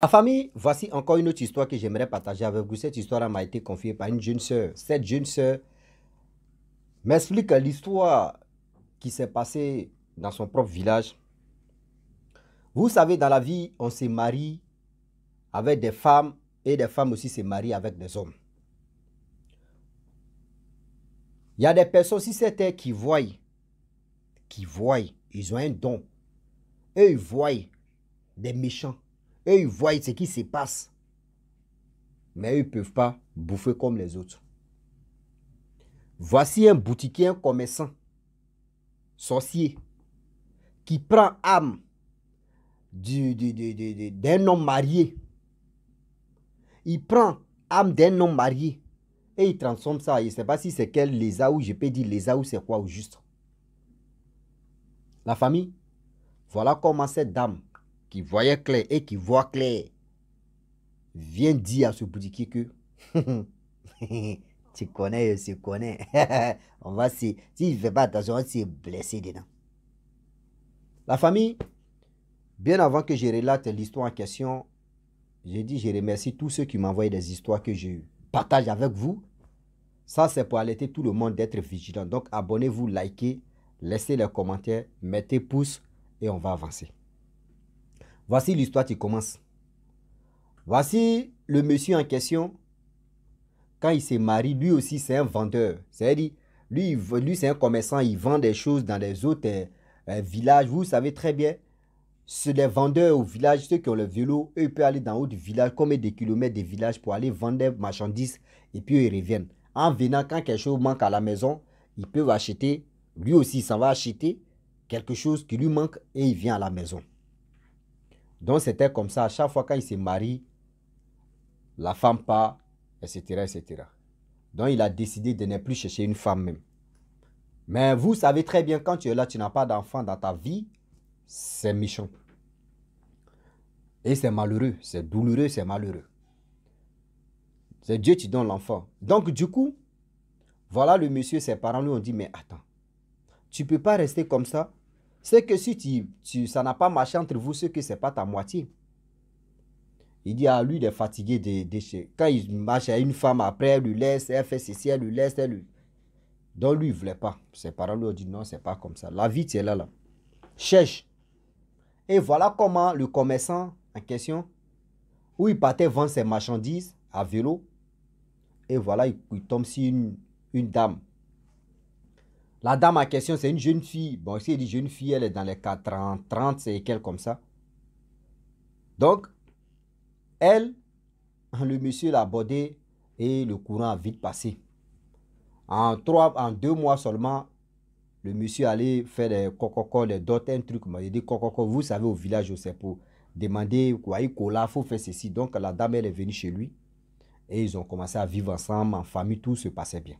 La famille, voici encore une autre histoire que j'aimerais partager avec vous. Cette histoire m'a été confiée par une jeune sœur. Cette jeune sœur m'explique l'histoire qui s'est passée dans son propre village. Vous savez, dans la vie, on se marie avec des femmes et des femmes aussi se marient avec des hommes. Il y a des personnes, si c'était qui voient, qui voient, ils ont un don. Et ils voient des méchants et ils voient ce qui se passe. Mais ils ne peuvent pas bouffer comme les autres. Voici un boutiquier, un commerçant, sorcier, qui prend âme d'un homme marié. Il prend âme d'un homme marié et il transforme ça. Je ne sais pas si c'est quel lézard ou je peux dire lézard ou c'est quoi au juste. La famille, voilà comment cette dame qui voyait clair et qui voit clair vient dire à ce boutiquier que tu connais, tu connais. on va si il ne fait pas attention, on va se blesser dedans. La famille, bien avant que je relate l'histoire en question, j'ai dit je remercie tous ceux qui m'envoient des histoires que je partage avec vous. Ça, c'est pour alerter tout le monde d'être vigilant. Donc, abonnez-vous, likez, laissez les commentaires, mettez pouce et on va avancer. Voici l'histoire qui commence. Voici le monsieur en question. Quand il s'est marié, lui aussi c'est un vendeur. C'est-à-dire, lui, lui c'est un commerçant, il vend des choses dans les autres euh, euh, villages. Vous savez très bien, c'est les vendeurs au village, ceux qui ont le vélo, eux, ils peuvent aller dans d'autres villages, combien de kilomètres de villages pour aller vendre des marchandises et puis ils reviennent. En venant, quand quelque chose manque à la maison, ils peuvent acheter, lui aussi, il s'en va acheter quelque chose qui lui manque et il vient à la maison. Donc c'était comme ça, à chaque fois quand il se marie, la femme part, etc., etc. Donc il a décidé de ne plus chercher une femme même. Mais vous savez très bien, quand tu es là, tu n'as pas d'enfant dans ta vie, c'est méchant. Et c'est malheureux, c'est douloureux, c'est malheureux. C'est Dieu qui donne l'enfant. Donc du coup, voilà le monsieur, ses parents lui ont dit, mais attends, tu ne peux pas rester comme ça c'est que si tu, ça n'a pas marché entre vous, c'est que ce n'est pas ta moitié. Il dit à lui, il est fatigué de, de, Quand il marche à une femme, après, elle lui laisse, elle fait ceci, elle lui laisse, elle lui... Donc lui, il ne voulait pas. Ses parents lui ont dit non, c'est pas comme ça. La vie, tu es là, là. Cherche. Et voilà comment le commerçant en question, où il partait vendre ses marchandises à vélo, et voilà, il, tombe sur une dame la dame en question, c'est une jeune fille. Bon, si elle dit jeune fille, elle est dans les 40, 30 et quelques comme ça. Donc, elle, le monsieur l'a abordé et le courant a vite passé. En, trois, en deux mois seulement, le monsieur allait faire des cococos, des d'autres, un truc. Il dit cococo, vous savez, au village, c'est pour demander quoi, il faut faire ceci. Donc, la dame, elle est venue chez lui et ils ont commencé à vivre ensemble, en famille, tout se passait bien.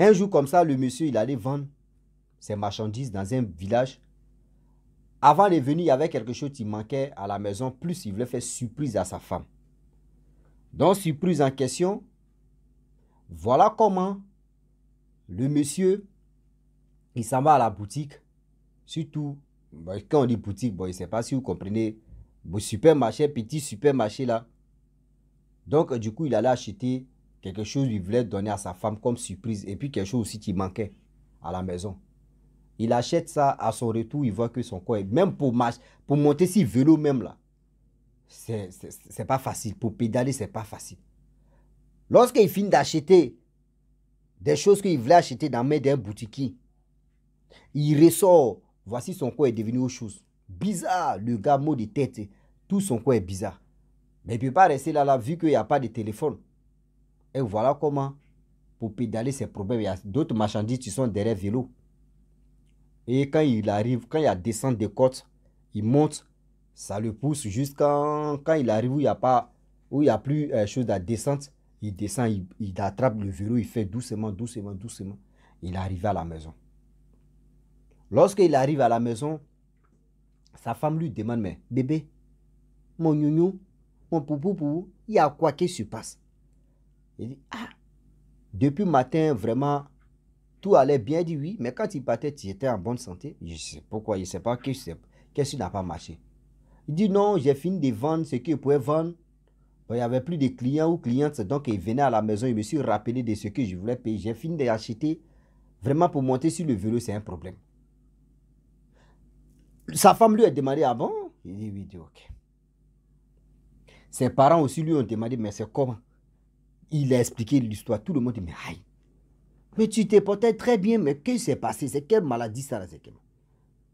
Un jour comme ça, le monsieur, il allait vendre ses marchandises dans un village. Avant de venir, il y avait quelque chose qui manquait à la maison. Plus, il voulait faire surprise à sa femme. Donc, surprise en question, voilà comment le monsieur, il s'en va à la boutique. Surtout, quand on dit boutique, bon, je ne sais pas si vous comprenez, supermarché, petit supermarché là. Donc, du coup, il allait acheter quelque chose qu'il voulait donner à sa femme comme surprise et puis quelque chose aussi qui manquait à la maison. Il achète ça, à son retour, il voit que son corps, même pour, marcher, pour monter si vélo même là, c'est pas facile. Pour pédaler, c'est pas facile. Lorsqu'il finit d'acheter des choses qu'il voulait acheter dans main d'un boutiquier, il ressort, voici son corps est devenu autre chose. Bizarre, le gars mot de tête, tout son corps est bizarre. Mais il ne peut pas rester là, là vu qu'il n'y a pas de téléphone. Et voilà comment, pour pédaler ces problèmes, il y a d'autres marchandises qui sont derrière vélo. Et quand il arrive, quand il y a descente des côtes, il monte, ça le pousse jusqu'à quand il arrive où il n'y a pas, il plus euh, chose à descendre, il descend, il, attrape le vélo, il fait doucement, doucement, doucement. Il arrive à la maison. Lorsqu'il arrive à la maison, sa femme lui demande, mais bébé, mon nounou, mon poupou, il y a quoi qui se passe? Il dit, ah, depuis matin, vraiment, tout allait bien. Il dit oui, mais quand il partait, tu étais en bonne santé. Je sais pourquoi, je ne sais pas qu'est-ce qui n'a pas marché. Il dit non, j'ai fini de vendre ce qu'il pouvait vendre. il n'y avait plus de clients ou clientes, donc il venait à la maison, il me suis rappelé de ce que je voulais payer. J'ai fini d'acheter. Vraiment, pour monter sur le vélo, c'est un problème. Sa femme lui a demandé avant. Ah il dit oui, il dit ok. Ses parents aussi lui ont demandé, mais c'est comment? Il a expliqué l'histoire. Tout le monde dit, mais aïe. Mais tu t'es porté très bien, mais qu'est-ce qui s'est passé? C'est quelle maladie ça là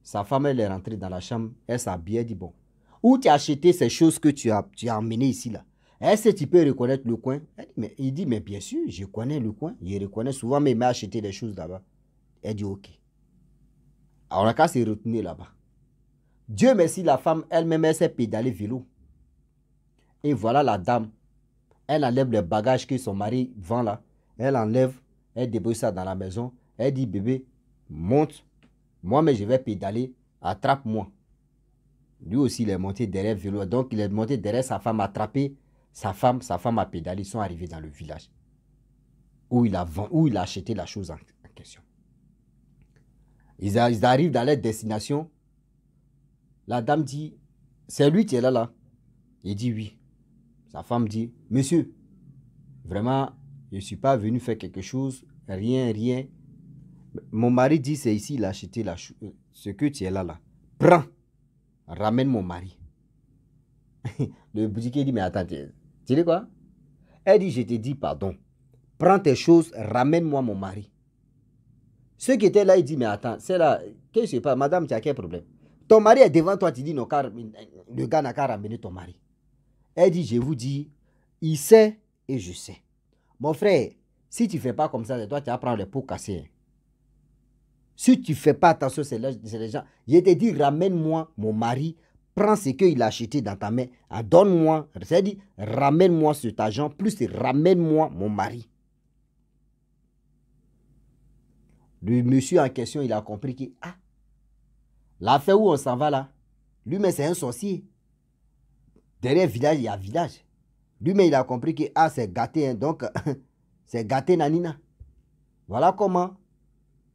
Sa femme, elle est rentrée dans la chambre, elle s'habille, elle dit, bon, où tu as acheté ces choses que tu as, tu as emmenées ici là? Est-ce que tu peux reconnaître le coin? Mais, Il dit, mais bien sûr, je connais le coin. Il reconnaît souvent, mais il m'a acheté des choses là-bas. Elle dit, ok. Alors, on a qu'à se retenir là-bas. Dieu merci, la femme elle-même, elle s'est pédalée vélo. Et voilà la dame. Elle enlève le bagage que son mari vend là. Elle enlève, elle débrouille ça dans la maison. Elle dit, bébé, monte. Moi, mais je vais pédaler. Attrape-moi. Lui aussi, il est monté derrière vélo. Donc, il est monté derrière sa femme, attrapé sa femme. Sa femme a pédalé. Ils sont arrivés dans le village où il a, où il a acheté la chose en, question. Ils, arrivent dans leur destination. La dame dit, c'est lui qui est là, là. Il dit oui. Sa femme dit, monsieur, vraiment, je ne suis pas venu faire quelque chose, rien, rien. Mon mari dit, c'est ici, il a acheté la, ce que tu es là, là. Prends, ramène mon mari. Le boutiquier dit, mais attends, tu dis quoi? Elle dit, je te dis pardon. Prends tes choses, ramène-moi mon mari. Ceux qui étaient là, il dit, mais attends, c'est là, que pas, madame, tu as quel problème? Ton mari est devant toi, tu dis, non, car, le gars n'a qu'à ramener ton mari. Elle dit, je vous dis, il sait et je sais. Mon frère, si tu ne fais pas comme ça, toi, tu vas prendre les pots cassés. Si tu ne fais pas attention, c'est les gens. Je te dis, ramène-moi mon mari, prends ce qu'il a acheté dans ta main, ah, donne-moi, c'est-à-dire, ramène-moi cet argent, plus ramène-moi mon mari. Le monsieur en question, il a compris que, ah, l'affaire où on s'en va là, lui, mais c'est un sorcier. Derrière village, il y a village. Lui-même, il a compris que ah, c'est gâté, hein, donc c'est gâté Nanina. Voilà comment.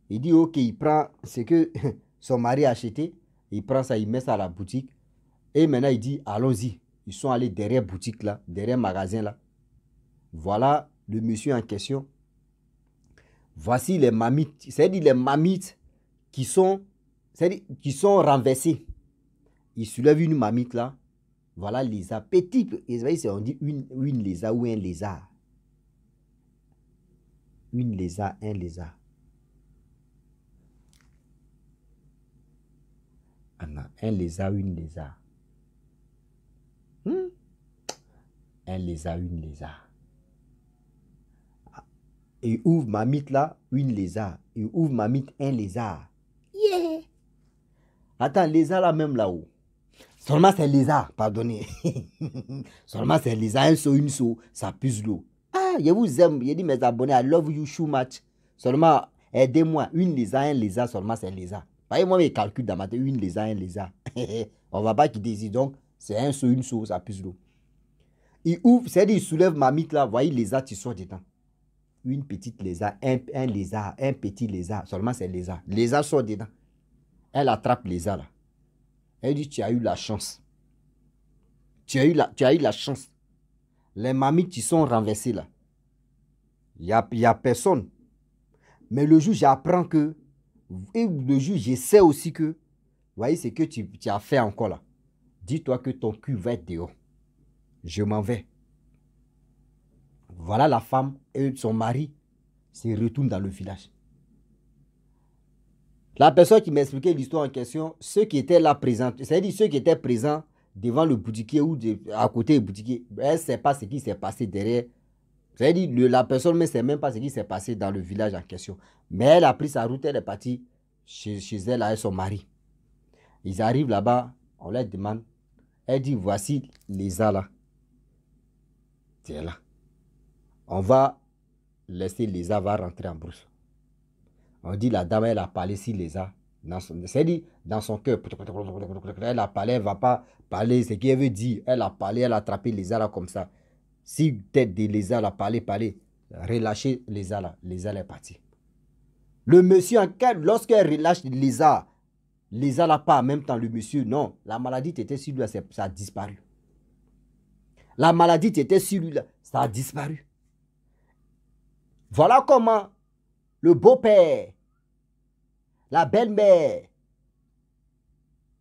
Il dit, ok, il prend ce que son mari a acheté, il prend ça, il met ça à la boutique. Et maintenant, il dit, allons-y. Ils sont allés derrière boutique là, derrière magasin là. Voilà le monsieur en question. Voici les mamites, c'est-à-dire les mamites qui sont, qui sont renversées. Il soulève une mamite là, voilà lézard. Petit, on dit une, une lézard ou un lézard. Une lézard, un lézard. un lézard, une lézard. Hmm? Un lézard, une lézard. Il ouvre ma mythe là, une lézard. Il ouvre ma mythe, un lézard. Yeah! Attends, lézard là même là-haut. Seulement c'est lézard, pardonnez. Seulement c'est lézard, un saut, une saut, ça puse l'eau. Ah, je vous aime, je dis mes abonnés, I love you so much. Seulement, aidez-moi, une lézard, un lézard, seulement c'est lézard. Voyez-moi mes calculs dans ma tête, une lézard, un lézard. On va pas quitter ici, donc c'est un saut, une saut, ça puse l'eau. Il ouvre, c'est-à-dire il soulève ma mythe là, voyez lézard, tu sors dedans. Une petite lézard, un, un lézard, un petit lézard, seulement c'est lézard. Lézard sort dedans. Elle attrape lézard là. Elle dit, tu as eu la chance. Tu as eu la, chance. Les mamies qui sont renversées là. Il n'y a, personne. Mais le jour, j'apprends que, et le jour, je aussi que, voyez, ce que tu, tu as fait encore là. Dis-toi que ton cul va être dehors. Je m'en vais. Voilà la femme et son mari se retournent dans le village. La personne qui m'expliquait l'histoire en question, ceux qui étaient là présents, c'est-à-dire ceux qui étaient présents devant le boutiquier ou à côté du boutiquier, elle ne sait pas ce qui s'est passé derrière. C'est-à-dire la personne ne sait même pas ce qui s'est passé dans le village en question. Mais elle a pris sa route, elle est partie chez, elle avec son mari. Ils arrivent là-bas, on leur demande. Elle dit, voici les là. Tiens là. On va laisser les va rentrer en brousse. On dit la dame, elle a parlé si les a. C'est dit dans son cœur. Elle a parlé, elle ne va pas parler ce qu'elle veut dire. Elle a parlé, elle a attrapé les là comme ça. Si tête de lézard, elle a parlé, parlé, relâchez les là. Les est parti. Le monsieur lorsqu'elle relâche les lézard, les a pas en même temps, le monsieur, non. La maladie était sur lui, ça a disparu. La maladie était sur lui, ça a disparu. Voilà comment le beau-père, la belle-mère,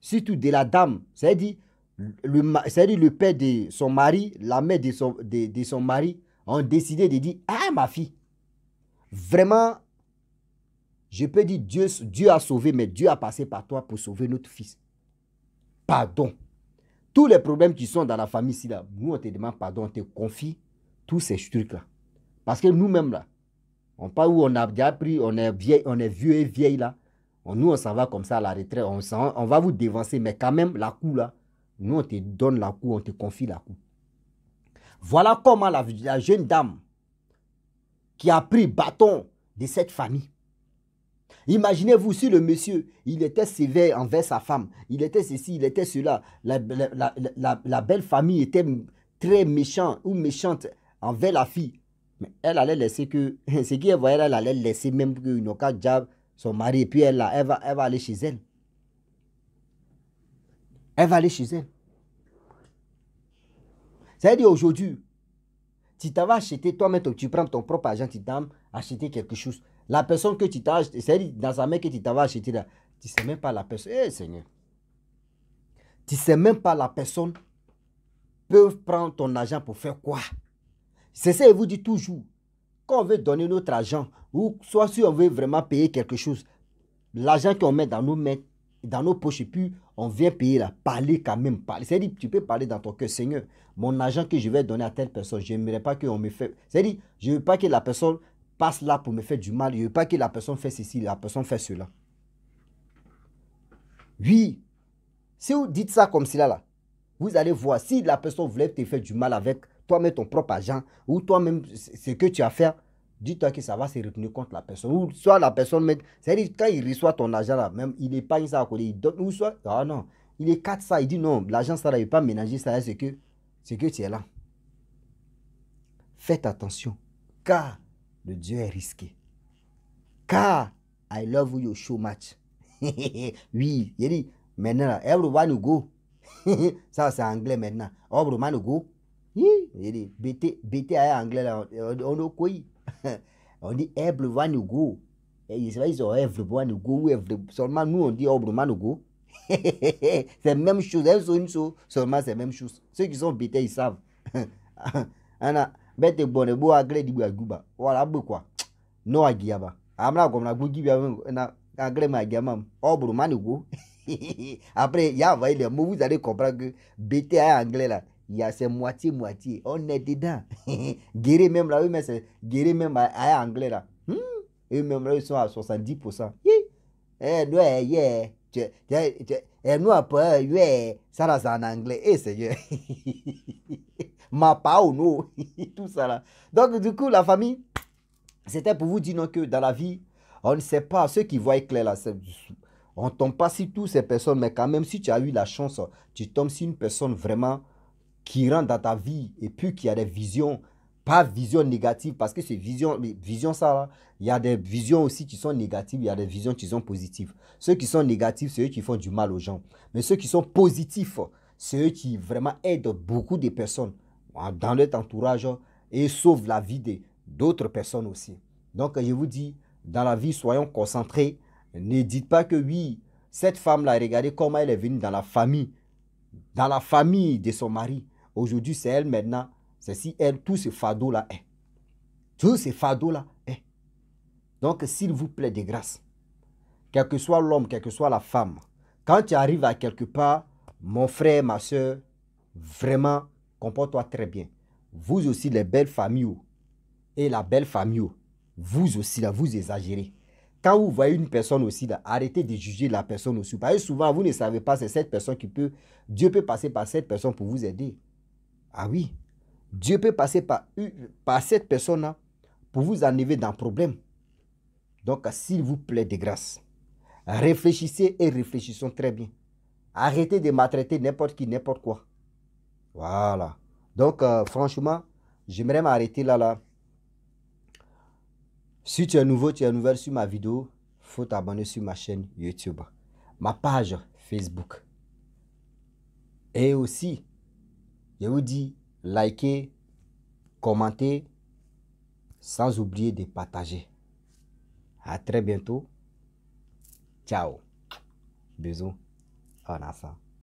surtout de la dame, c'est-à-dire le, le père de son mari, la mère de son, mari, ont décidé de dire, ah ma fille, vraiment, je peux dire, Dieu, Dieu a sauvé, mais Dieu a passé par toi pour sauver notre fils. Pardon. Tous les problèmes qui sont dans la famille nous, on te demande pardon, on te confie tous ces trucs-là. Parce que nous-mêmes, là, on pas où on a déjà pris, on est, on est vieux et vieille, là. nous, on s'en va comme ça à la retraite, on, va vous dévancer, mais quand même, la coup, là, nous, on te donne la coup, on te confie la coup. Voilà comment la, jeune dame qui a pris bâton de cette famille, Imaginez-vous si le monsieur, il était sévère envers sa femme, il était ceci, il était cela, la, la, belle famille était très méchante ou méchante envers la fille. Mais elle allait laisser que, ce qu'elle voyait, elle allait laisser même que aucun diable son mari, et puis elle, elle, va, elle va aller chez elle. Elle va aller chez elle. C'est-à-dire aujourd'hui, tu t'avais acheté, toi-même, tu prends ton propre argent, tu t'as acheté quelque chose. La personne que tu t'as acheté, c'est dans sa main que tu t'avais acheté là, tu ne sais même pas la personne. Eh Seigneur. Tu ne sais même pas la personne peut prendre ton argent pour faire quoi? C'est ça, je vous dit toujours. Quand on veut donner notre argent, ou soit si on veut vraiment payer quelque chose, l'argent qu'on met dans nos mains, dans nos poches, et puis on vient payer là, parler quand même. C'est-à-dire, tu peux parler dans ton cœur, Seigneur, mon argent que je vais donner à telle personne, je n'aimerais pas qu'on me fait. C'est-à-dire, je ne veux pas que la personne passe là pour me faire du mal. Je ne veux pas que la personne fasse ceci, la personne fait cela. Oui. Si vous dites ça comme cela, là, vous allez voir si la personne voulait te faire du mal avec toi-même ton propre argent ou toi-même ce que tu as fait, dis-toi que ça va se retourner contre la personne. Ou soit la personne, c'est-à-dire quand il reçoit ton argent là, même il épargne ça à côté, il donne, ou soit, ah non, il écarte ça, il dit non, l'argent ça là, il ne pas ménager ça, c'est que, c'est que tu es là. Faites attention, car le Dieu est risqué. Car I love you so much. oui, il dit, maintenant, everyone go. Ça, c'est anglais maintenant. Everyone go. Il dit, BT, BT anglais là, on dit quoi On dit everyone go. Et ils disent, everyone go? Seulement nous, on dit everyone go? c'est la même chose, une chose, seulement c'est la même chose. Ceux qui sont BT, ils savent. bete bone bo agre di guba wala bu kwa no agiaba amra ko na gugi bia na agre ma agiama o buru mani go après ya va il mo vous allez comprendre que bete à anglais là il y a c'est moitié moitié on est dedans. Guéri même là oui mais c'est guéri même à, anglais là. Hmm? et même là ils sont à 70% eh no eh yeah. Et nous après yeah. Ça c'est en anglais. Et c'est ma ou non, tout ça là. Donc, du coup, la famille, c'était pour vous dire non, que dans la vie, on ne sait pas, ceux qui voient clair là, on ne tombe pas sur toutes ces personnes, mais quand même, si tu as eu la chance, tu tombes sur une personne vraiment qui rentre dans ta vie et puis qui a des visions, pas visions négatives, parce que c'est vision, vision ça il y a des visions aussi qui sont négatives, il y a des visions qui sont positives. Ceux qui sont négatifs, c'est eux qui font du mal aux gens. Mais ceux qui sont positifs, c'est eux qui vraiment aident beaucoup de personnes dans leur entourage et sauve la vie d'autres personnes aussi. Donc, je vous dis, dans la vie, soyons concentrés. Ne dites pas que oui, cette femme-là, regardez comment elle est venue dans la famille, dans la famille de son mari. Aujourd'hui, c'est elle maintenant. C'est si elle, tout ce fardeau-là est. Tout ce fardeau-là est. Donc, s'il vous plaît, de grâce, quel que soit l'homme, quelle que soit la femme, quand tu arrives à quelque part, mon frère, ma soeur, vraiment, comporte-toi très bien. Vous aussi, les belles familles et la belle famille, vous aussi, là, vous exagérez. Quand vous voyez une personne aussi, là, arrêtez de juger la personne aussi. Parce que souvent, vous ne savez pas, c'est cette personne qui peut, Dieu peut passer par cette personne pour vous aider. Ah oui, Dieu peut passer par, par cette personne-là pour vous enlever d'un problème. Donc, s'il vous plaît, de grâce, réfléchissez et réfléchissons très bien. Arrêtez de maltraiter n'importe qui, n'importe quoi. Voilà. Donc, euh, franchement, j'aimerais m'arrêter là, là. Si tu es nouveau, tu es nouvelle sur ma vidéo, faut t'abonner sur ma chaîne YouTube. ma page Facebook. Et aussi, je vous dis, likez, commentez, sans oublier de partager. À très bientôt. Ciao. Bisous. En